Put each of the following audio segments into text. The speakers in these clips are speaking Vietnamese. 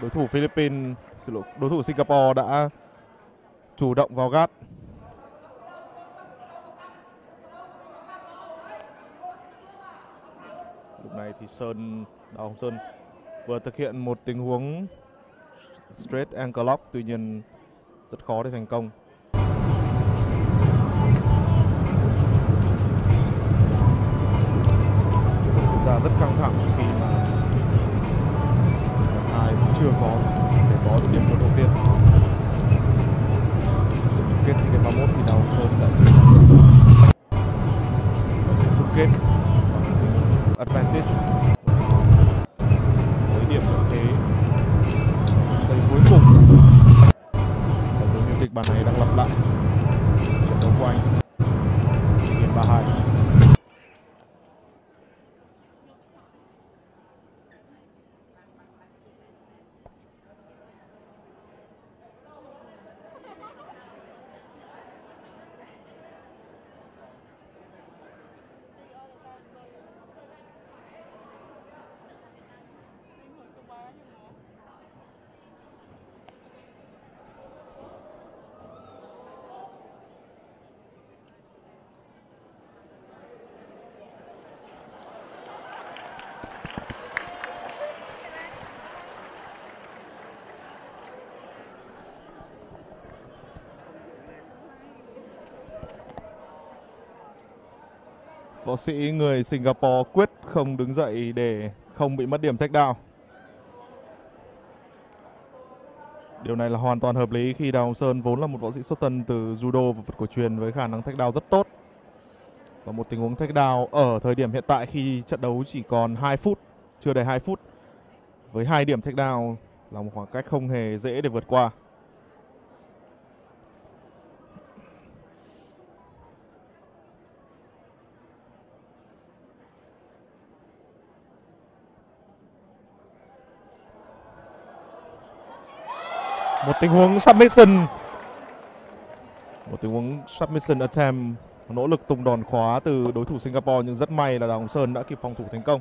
đối thủ Philippines, đối thủ Singapore đã chủ động vào gát. Lúc này thì Sơn, Đào Hồng Sơn vừa thực hiện một tình huống straight ankle lock tuy nhiên rất khó để thành công. Chúng ta rất căng thẳng khi chưa có để có được điểm số đầu tiên. Chung kết SEA Games 31 thì Đào Hồng Sơn đã chiến thắng chung kết Võ sĩ người Singapore quyết không đứng dậy để không bị mất điểm sách down. Điều này là hoàn toàn hợp lý khi Đào Hồng Sơn vốn là một võ sĩ xuất thân từ judo và vật cổ truyền với khả năng thách đao rất tốt. Và một tình huống thách đao ở thời điểm hiện tại khi trận đấu chỉ còn 2 phút, chưa đầy 2 phút. Với hai điểm thách đao là một khoảng cách không hề dễ để vượt qua. một tình huống submission một tình huống submission attempt nỗ lực tung đòn khóa từ đối thủ Singapore, nhưng rất may là Đào Hồng Sơn đã kịp phòng thủ thành công.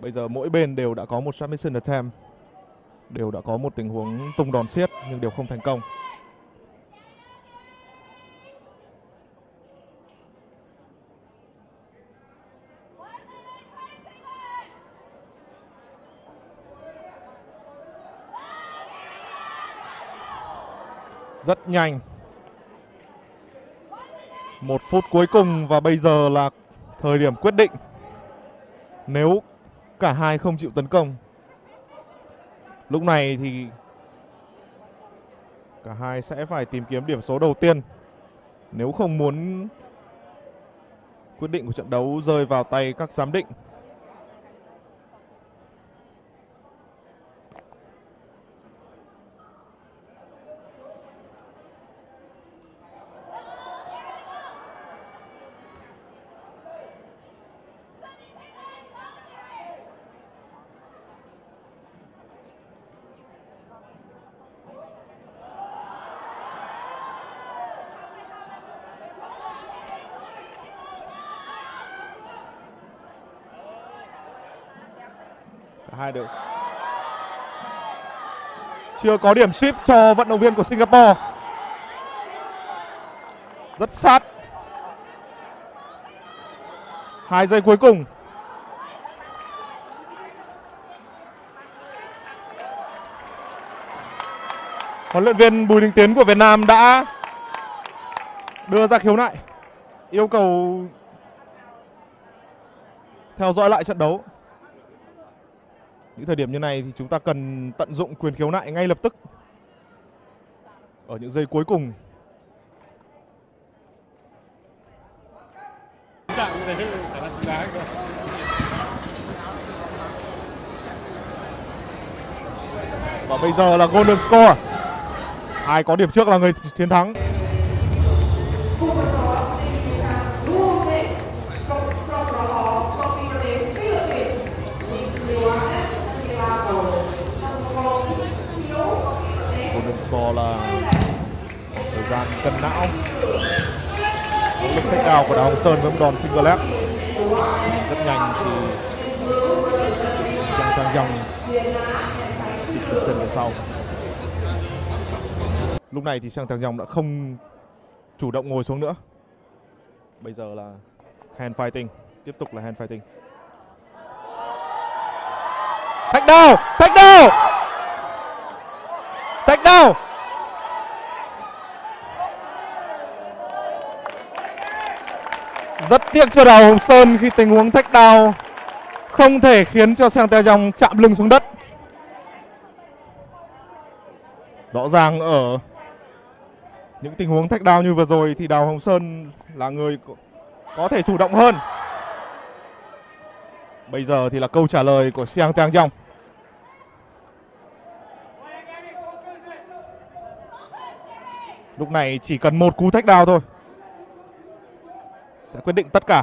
Bây giờ mỗi bên đều đã có một submission attempt, đều đã có một tình huống tung đòn siết, nhưng đều không thành công. Rất nhanh một phút cuối cùng và bây giờ là thời điểm quyết định. Nếu cả hai không chịu tấn công, lúc này thì cả hai sẽ phải tìm kiếm điểm số đầu tiên. Nếu không muốn quyết định của trận đấu rơi vào tay các giám định Cả hai đều chưa có điểm ship cho vận động viên của Singapore. Rất sát. Hai giây cuối cùng. Huấn luyện viên Bùi Đình Tiến của Việt Nam đã đưa ra khiếu nại, yêu cầu theo dõi lại trận đấu. Những thời điểm như này thì chúng ta cần tận dụng quyền khiếu nại ngay lập tức. Ở những giây cuối cùng. Và bây giờ là golden score. Ai có điểm trước là người chiến thắng. Golden score là cần não. Nỗ lực thách đào của Đào Hồng Sơn với một đòn single leg. Nhìn rất nhanh thì Sang Tang Dòng giật chân về sau. Lúc này thì sang thang dòng đã không chủ động ngồi xuống nữa. Bây giờ là hand fighting, tiếp tục là hand fighting. Thách đào thách đào thách đào rất tiếc cho đào hồng sơn khi tình huống thách đao không thể khiến cho sang teo dòng chạm lưng xuống đất. Rõ ràng ở những tình huống thách đao như vừa rồi thì đào hồng sơn là người có thể chủ động hơn. Bây giờ thì là câu trả lời của siang tang dòng. Lúc này chỉ cần một cú thách đao thôi sẽ quyết định tất cả.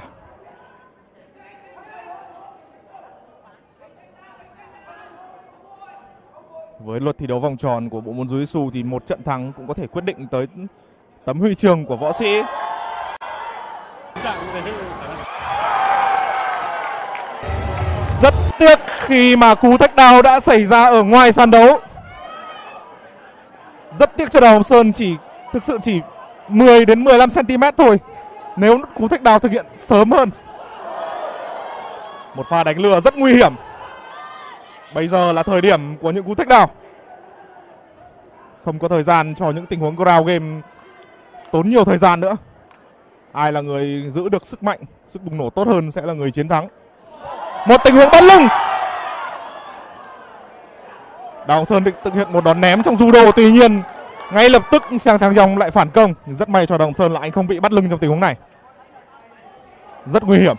Với luật thi đấu vòng tròn của bộ môn jiu-jitsu thì một trận thắng cũng có thể quyết định tới tấm huy chương của võ sĩ. Rất tiếc khi mà cú thách đao đã xảy ra ở ngoài sàn đấu. Rất tiếc cho Đào Hồng Sơn chỉ thực sự chỉ 10 đến 15 cm thôi nếu cú thách đào thực hiện sớm hơn. Một pha đánh lừa rất nguy hiểm. Bây giờ là thời điểm của những cú thách đào không có thời gian cho những tình huống ground game tốn nhiều thời gian nữa. Ai là người giữ được sức mạnh, sức bùng nổ tốt hơn sẽ là người chiến thắng. Một tình huống bắt lưng. Đào hồng sơn định thực hiện một đòn ném trong judo, tuy nhiên ngay lập tức sang thang dòng lại phản công. Rất may cho đồng sơn là anh không bị bắt lưng trong tình huống này. Rất nguy hiểm.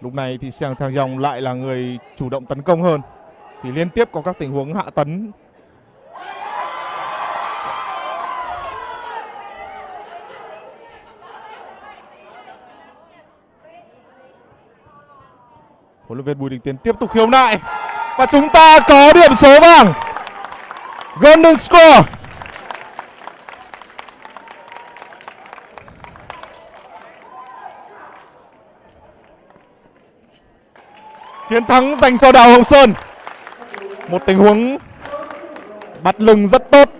Lúc này thì sang Thang Dòng lại là người chủ động tấn công hơn. Thì liên tiếp có các tình huống hạ tấn huấn luyện viên Bùi Đình Tiến tiếp tục khiêu nại. Và chúng ta có điểm số vàng. Golden score. Chiến thắng dành cho Đào Hồng Sơn. Một tình huống bắt lưng rất tốt.